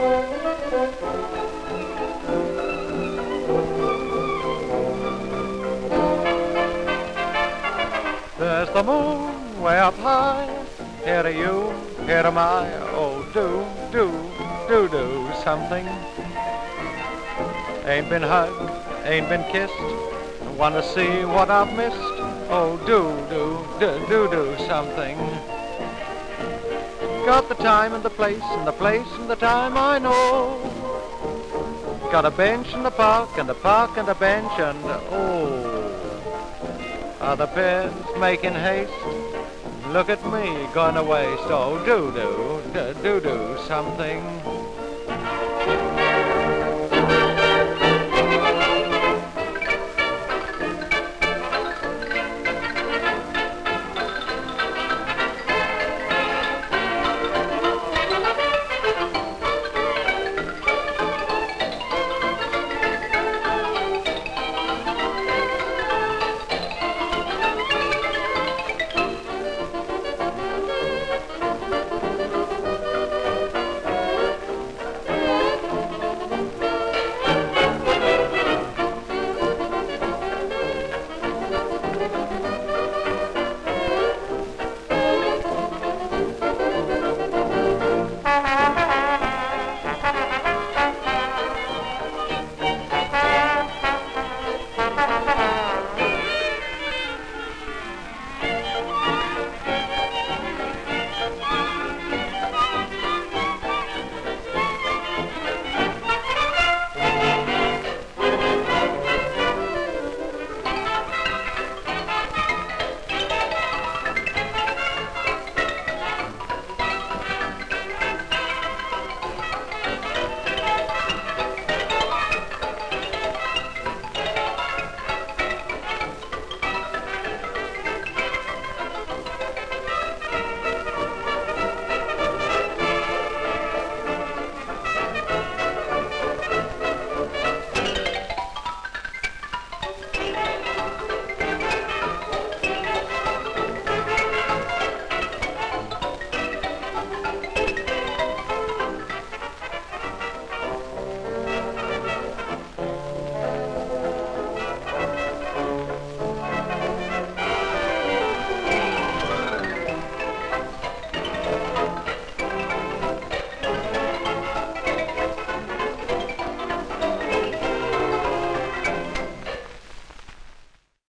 There's the moon way up high. Here are you, here am I. Oh, do, do, do, do something. Ain't been hugged, ain't been kissed. Wanna see what I've missed? Oh, do, do, do, do, do something. Got the time and the place and the place and the time I know. Got a bench in the park and a park and a bench and oh, are the pairs making haste? Look at me, going away waste. Oh, do do, do do do something.